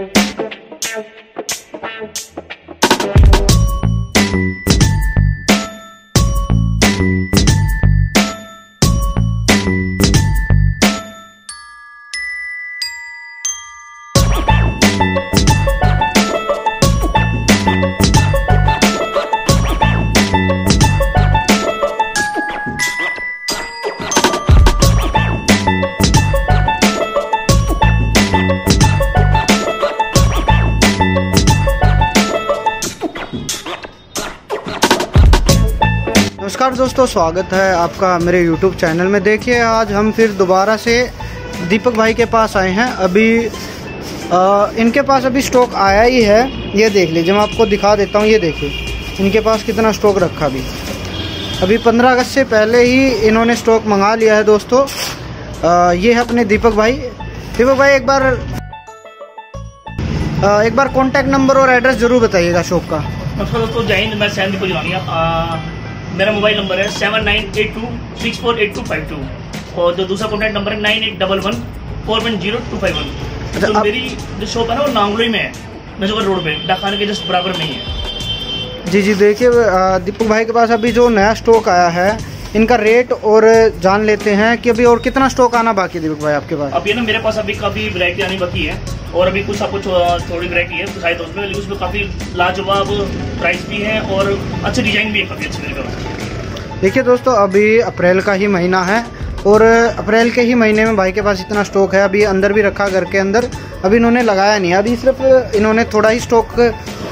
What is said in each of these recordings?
Thank दोस्तों स्वागत है आपका मेरे YouTube चैनल में। देखिए आज हम फिर दोबारा से दीपक भाई के पास आए हैं। अभी आ, इनके पास अभी स्टॉक आया ही है। ये देख लीजिए मैं आपको दिखा देता हूँ। ये देखिए इनके पास कितना स्टॉक रखा अभी। अभी 15 अगस्त से पहले ही इन्होंने स्टॉक मंगा लिया है दोस्तों। आ, ये है अपने दीपक भाई। दीपक भाई एक बार आ, एक बार कॉन्टैक्ट नंबर और एड्रेस ज़रूर बताइएगा शॉप का। दोस्तों जय हिंद। मैं सैन दीपक मेरा मोबाइल नंबर है seven nine eight two six four eight two five two और जो दूसरा कॉन्टैक्ट नंबर है nine eight double one four one zero two five one. अच्छा, तो मेरी जो शॉप है ना वो नांगलोई में है। नजोगर रोड पे डाकखाने के जस्ट बराबर में ही है। जी जी देखिए दीपक भाई के पास अभी जो नया स्टॉक आया है इनका रेट और जान लेते हैं कि अभी और कितना स्टॉक आना बाकी है दीपक भाई आपके पास? अभी ना मेरे पास अभी काफ़ी वैरायटी आनी बाकी है। और अभी कुछ आपको थोड़ी वैरायटी है तो शायद उसमें लेकिन उसमें काफ़ी लाजवाब प्राइस भी है और अच्छे डिज़ाइन भी है काफ़ी अच्छे मेरे देखिए दोस्तों अभी अप्रैल का ही महीना है और अप्रैल के ही महीने में भाई के पास इतना स्टॉक है अभी अंदर भी रखा घर के अंदर अभी इन्होंने लगाया नहीं अभी सिर्फ़ इन्होंने थोड़ा ही स्टॉक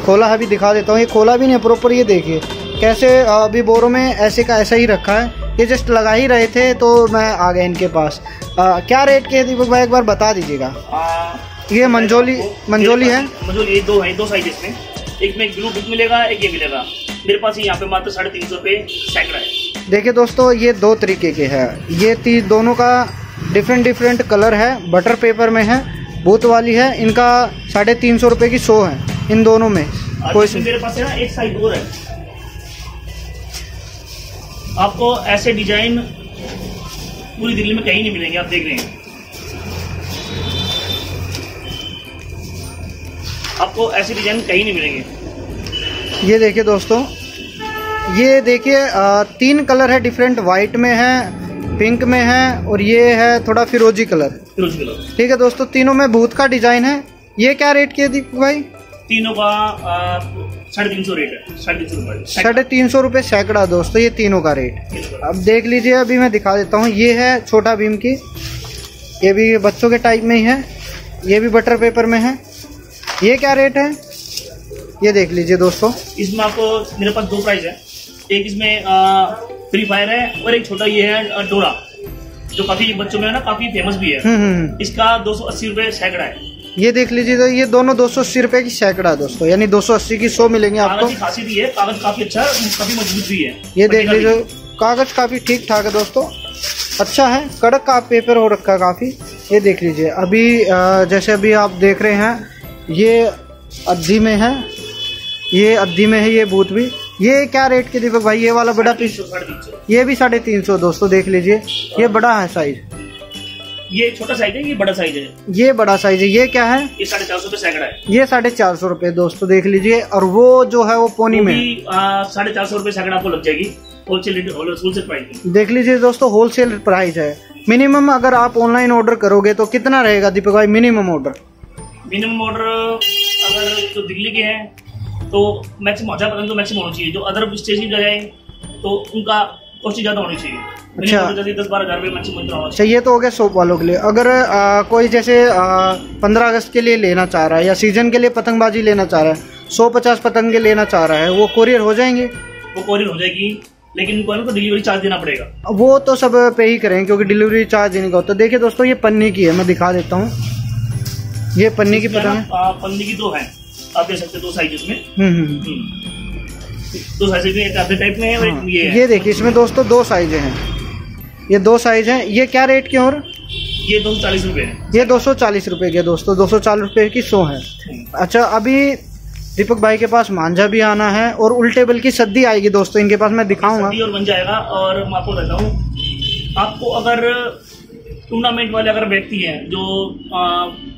खोला है अभी दिखा देता हूँ। ये खोला भी नहीं है प्रॉपर ये देखिए कैसे अभी बोरों में ऐसे का ऐसा ही रखा है। ये जस्ट लगा ही रहे थे तो मैं आ गया इनके पास। अ, क्या रेट के दीपक भाई एक बार बता दीजिएगा। आ, ये मंजोली मंजोली है। मंजोली ये दो है दो साइज़ इसमें। एक में ब्लू बुक मिलेगा एक ये मिलेगा। मेरे पास यहाँ पे मात्र साढ़े तीन सौ रुपये सैकड़ा है। देखिए दोस्तों ये दो तरीके के हैं। ये ती दोनों का डिफरेंट डिफरेंट कलर है बटर पेपर में है बूथ वाली है इनका साढ़े तीन सौ रुपये की शो है इन दोनों में। कोई मेरे पास है ना एक साइज़ और है। आपको ऐसे डिज़ाइन पूरी दिल्ली में कहीं नहीं मिलेंगे आप देख रहे हैं। आपको ऐसे डिज़ाइन कहीं नहीं मिलेंगे। ये देखिए दोस्तों ये देखिए तीन कलर है डिफरेंट वाइट में है पिंक में है और ये है थोड़ा फिरोजी कलर। फिरोजी कलर। ठीक है दोस्तों तीनों में भूत का डिज़ाइन है। ये क्या रेट की है दीपक भाई? तीनों का साढ़े तीन सौ रेट है। साढ़े तीन सौ रुपये सैकड़ा। दोस्तों ये तीनों का रेट अब देख लीजिए अभी मैं दिखा देता हूँ। ये है छोटा भीम की। ये भी बच्चों के टाइप में ही है। ये भी बटर पेपर में है। ये क्या रेट है? ये देख लीजिए दोस्तों। इसमें आपको मेरे पास दो प्राइस है। एक इसमें फ्री फायर है और एक छोटा ये है डोरा जो काफ़ी बच्चों में है ना काफ़ी फ़ेमस भी है। हम्म हम्म हम्म। इसका दो सौ अस्सी रुपये सैकड़ा है। ये देख लीजिए तो ये दोनों दो सौ अस्सी रुपये की सैकड़ा है दोस्तों। यानी दो सौ अस्सी की सौ मिलेंगे आपको। कागज़ की खासियत है कागज़ काफ़ी अच्छा है काफ़ी मज़बूत भी है। ये देख लीजिए कागज़ काफ़ी ठीक ठाक है दोस्तों। अच्छा है कड़क का पेपर हो रखा है काफ़ी। ये देख लीजिए अभी जैसे अभी आप देख रहे हैं ये अद्धी में है। ये अद्धी में है ये बूथ भी। ये क्या रेट के दीपक भाई? ये वाला बड़ा पीस ये भी साढ़े तीन सौ दोस्तों देख लीजिए। ये बड़ा है साइज़ ये छोटा साइज़ है ये बड़ा साइज़ है? ये बड़ा साइज़ है। ये क्या है? ये साढ़े चार सौ सैकड़ा है। ये साढ़े चार सौ रुपये दोस्तों देख लीजिए। और वो जो है वो पोनी में साढ़े चार सौ रुपये सैकड़ा आपको लग जाएगी। होलसेल होलसेल प्राइस देख लीजिए दोस्तों होलसेल प्राइस है। मिनिमम अगर आप ऑनलाइन ऑर्डर करोगे तो कितना रहेगा दीपक भाई? मिनिमम ऑर्डर मिनिमम ऑर्डर अगर जो दिल्ली के हैं तो मैक्सिमम हज़ार परसेंट तो मैक्सिमम होना चाहिए जो अदर स्टेट की जगह तो उनका कॉस्ट ज़्यादा होनी चाहिए। अच्छा। जैसे दस बारह हज़ार रुपये मैक्सिमम होना अच्छा ये तो हो गया सोप वालों के लिए। अगर आ, कोई जैसे पंद्रह अगस्त के लिए लेना चाह रहा है या सीज़न के लिए पतंगबाजी लेना चाह रहा है सौ पचास पतंगे लेना चाह रहा है वो कोरियर हो जाएँगे? वो कोरियर हो जाएगी लेकिन इनको है डिलीवरी चार्ज देना पड़ेगा। वो तो सब पे ही करेंगे क्योंकि डिलीवरी चार्ज देने का होता। है देखिए दोस्तों ये पन्नी की है मैं दिखा देता हूँ। ये पन्नी की पतंग है? पन्नी की दो है। आप देख सकते दो साइज़ इसमें हम्म, हम्म। हम्म। दो साइज़ में एक आधे टाइप में है और एक हाँ, ये ये देखिए इसमें दोस्तों दो साइज़ हैं। ये दो साइज़ हैं। ये क्या रेट के और? ये दो सौ चालीस रुपये है। ये दो सौ चालीस रुपये के दोस्तों। दो सौ चालीस रुपये की सो है। अच्छा अभी दीपक भाई के पास मांझा भी आना है और उल्टेबल की सद्दी आएगी दोस्तों। इनके पास मैं दिखाऊँगा। और बन जाएगा और मैं आपको बताता हूँ आपको अगर टूर्नामेंट वाले अगर व्यक्ति हैं जो आ,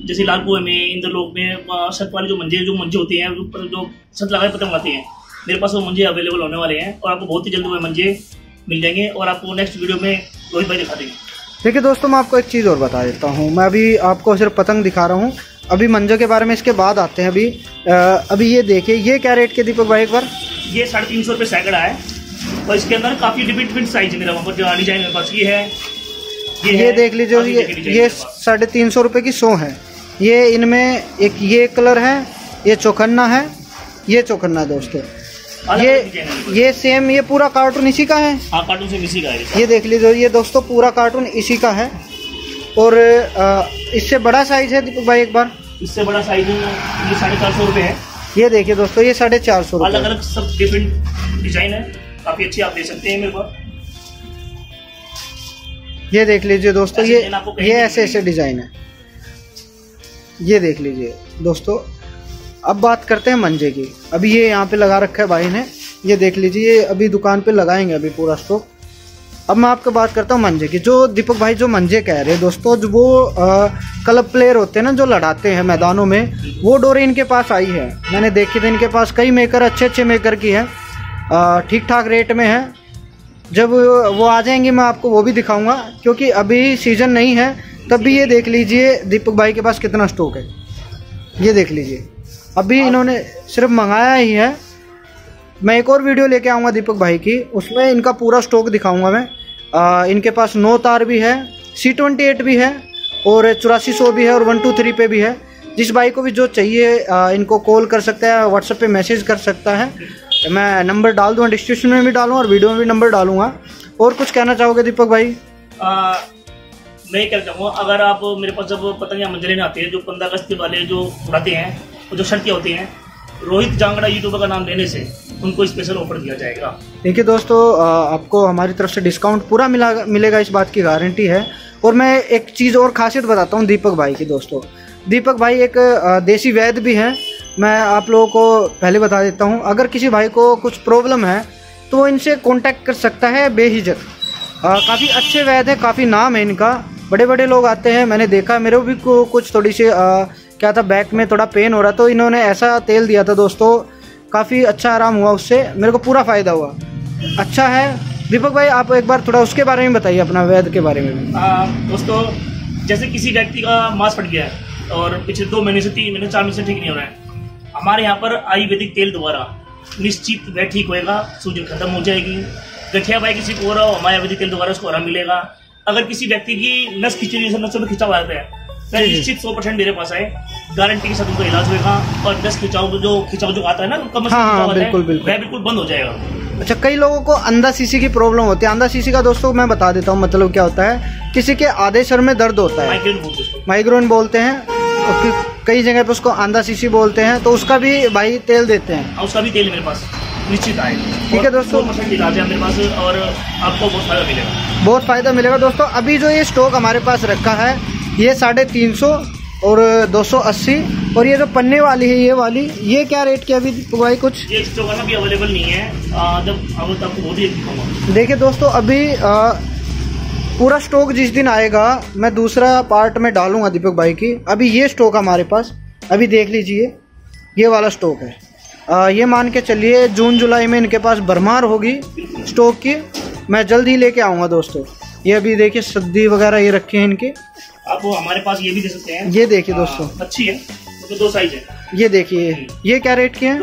जैसे लाल कुएँ में इंद्रलोक में सत वाले जो मंजे जो मंजे होते हैं जो जो छत लगाए पतंग आते हैं मेरे पास वो मंजे अवेलेबल होने वाले हैं और आपको बहुत ही जल्द वो मंजे मिल जाएँगे और आपको नेक्स्ट वीडियो में रोहित भाई दिखा देंगे। देखिए दोस्तों मैं आपको एक चीज़ और बता देता हूँ। मैं अभी आपको सिर्फ़ पतंग दिखा रहा हूँ। अभी मंजो के बारे में इसके बाद आते हैं अभी। अ, अभी ये देखिए ये क्या रेट के दीपक भाई एक बार? ये साढ़े तीन सौ रुपये सैकड़ा है और इसके अंदर काफ़ी डिफरेंट डिफरेंट साइज़ है मेरा। वहाँ पर जो डिज़ाइन मेरे पास ये है ये है, देख लीजिए ये ये साढ़े तीन सौ रुपये की सौ है। ये इनमें एक ये कलर है ये चौखन्ना है ये चौखन्ना दोस्तों। ये ये सेम ये पूरा कार्टून इसी का है। हाँ कार्टून से मिसी का है। ये। ये देख लीजिए ये दोस्तों पूरा कार्टून इसी का है। और इससे बड़ा साइज़ है दीपक भाई एक बार। इससे बड़ा साइज़ ये साढ़े चार सौ रुपये है। ये देखिए दोस्तों ये साढ़े चार सौ अलग अलग सब डिफरेंट डिज़ाइन है। काफ़ी अच्छी आप दे सकते हैं मेरे पास ये देख लीजिए दोस्तों ये ये ऐसे ऐसे डिज़ाइन है। ये देख लीजिए दोस्तों अब बात करते हैं मंजे की। अभी ये यहाँ पे लगा रखा है भाई ने। ये देख लीजिए ये अभी दुकान पे लगाएँगे अभी पूरा स्टॉक अब मैं आपको बात करता हूँ मंजे की। जो दीपक भाई जो मंजे कह रहे हैं दोस्तों जो वो अ, क्लब प्लेयर होते हैं ना जो लड़ाते हैं मैदानों में वो डोरे इनके पास आई है। मैंने देखी थी इनके पास कई मेकर अच्छे अच्छे मेकर की है। ठीक ठाक रेट में है। जब वो आ जाएँगे मैं आपको वो भी दिखाऊँगा क्योंकि अभी सीज़न नहीं है तब भी ये देख लीजिए दीपक भाई के पास कितना स्टॉक है। ये देख लीजिए। अभी इन्होंने सिर्फ़ मंगाया ही है। मैं एक और वीडियो लेके आऊँगा दीपक भाई की उसमें इनका पूरा स्टॉक दिखाऊँगा मैं। आ, इनके पास नो तार भी है सी ट्वेंटी एट भी है और चौरासी सौ भी है और वन टू थ्री पे भी है। जिस भाई को भी जो चाहिए आ, इनको कॉल कर सकता है व्हाट्सएप पे मैसेज कर सकता है। मैं नंबर डाल दूँगा डिस्क्रिप्शन में भी डालूँगा और वीडियो में भी नंबर डालूँगा। और कुछ कहना चाहोगे दीपक भाई? आ, मैं ये कहना चाहूँगा अगर आप मेरे पास जब पतंग या मंजर लेने आते हैं जो पंद्रह अगस्त वाले जो उड़ाते हैं वो जो शर्तियाँ होती हैं रोहित जांगड़ा यूट्यूबर का नाम लेने से उनको स्पेशल ऑफ़र दिया जाएगा। देखिए दोस्तों आपको हमारी तरफ़ से डिस्काउंट पूरा मिला मिलेगा इस बात की गारंटी है। और मैं एक चीज़ और खासियत बताता हूँ दीपक भाई की दोस्तों। दीपक भाई एक देसी वैद्य भी हैं। मैं आप लोगों को पहले बता देता हूँ अगर किसी भाई को कुछ प्रॉब्लम है तो वो इनसे कांटेक्ट कर सकता है बेहिजक काफ़ी अच्छे वैद्य हैं काफ़ी नाम है इनका। बड़े बड़े लोग आते हैं मैंने देखा मेरे भी को- कुछ थोड़ी सी क्या था बैक में थोड़ा पेन हो रहा तो इन्होंने ऐसा तेल दिया था दोस्तों। काफ़ी अच्छा आराम हुआ उससे मेरे को पूरा फ़ायदा हुआ। अच्छा है। दीपक भाई आप एक बार थोड़ा उसके बारे में बताइए अपना वैद्य के बारे में। आ, दोस्तों जैसे किसी व्यक्ति का मांस फट गया है और पिछले दो महीने से तीन महीने चार महीने से ठीक नहीं हो रहा है हमारे यहाँ पर आयुर्वेदिक तेल द्वारा निश्चित वह ठीक होएगा सूजन खत्म हो जाएगी। गठिया भाई किसी को हो रहा हो हमारे आयुर्वेदिक तेल द्वारा उसको आराम मिलेगा। अगर किसी व्यक्ति की नस खिंची जैसे नसों में खिंचाव आता है। वह जी, जी। निश्चित सौ परसेंट मेरे पास आए। गारंटी के साथ उनका इलाज होगा और नस खिंचाव जो खिंचाव जो आता है ना कमर से हाँ, हाँ, है, बिल्कुल, बिल्कुल। वह बिल्कुल बंद हो जाएगा। अच्छा कई लोगों को अंधा सीसी की प्रॉब्लम होती है। अंधा सीसी का दोस्तों मैं बता देता हूँ मतलब क्या होता है। किसी के आधे सर में दर्द होता है। माइग्रेन बोलते हैं कई जगह पे उसको आंधा सीसी बोलते हैं तो उसका भी भाई तेल देते हैं। हाँ, उसका भी तेल मेरे पास निश्चित आए। ठीक है दोस्तों। इलाज है मेरे पास और आपको बहुत फ़ायदा मिलेगा। बहुत फ़ायदा मिलेगा दोस्तों। अभी जो ये स्टॉक हमारे पास रखा है ये साढ़े तीन सौ और दो सौ अस्सी। और ये जो पन्ने वाली है ये वाली ये क्या रेट की अभी भाई कुछ? ये स्टॉक अभी अवेलेबल नहीं है। आ, जब तो आपको बहुत ही देखिए दोस्तों अभी आ, पूरा स्टॉक जिस दिन आएगा मैं दूसरा पार्ट में डालूँगा दीपक भाई की। अभी ये स्टॉक हमारे पास अभी देख लीजिए ये वाला स्टॉक है। आ, ये मान के चलिए जून जुलाई में इनके पास भरमार होगी स्टॉक की। मैं जल्द ही लेके आऊँगा दोस्तों। ये अभी देखिए सद्दी वगैरह ये रखे हैं इनके। आप हमारे पास ये भी दे सकते हैं। ये देखिए दोस्तों। अच्छी है तो दो साइज़ है। ये देखिए ये। क्या रेट की है?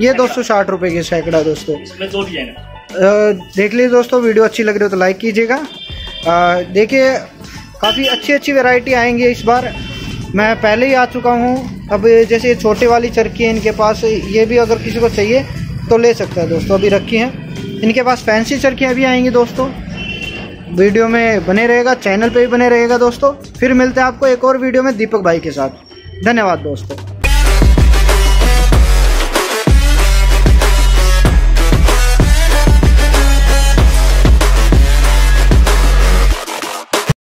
ये दो सौ साठ रुपये की सैकड़ा दोस्तों। इसमें दो डिज़ाइन है। देख लीजिए दोस्तों वीडियो अच्छी लग रही हो तो लाइक कीजिएगा। देखिए, काफ़ी अच्छी अच्छी वैरायटी आएँगी इस बार। मैं पहले ही आ चुका हूँ। अब जैसे ये छोटे वाली चरखी है इनके पास, ये भी अगर किसी को चाहिए तो ले सकता है दोस्तों, अभी रखी हैं। इनके पास फैंसी चरखियाँ भी आएँगी दोस्तों। वीडियो में बने रहेगा चैनल पे भी बने रहेगा दोस्तों। फिर मिलते हैं आपको एक और वीडियो में दीपक भाई के साथ। धन्यवाद दोस्तों।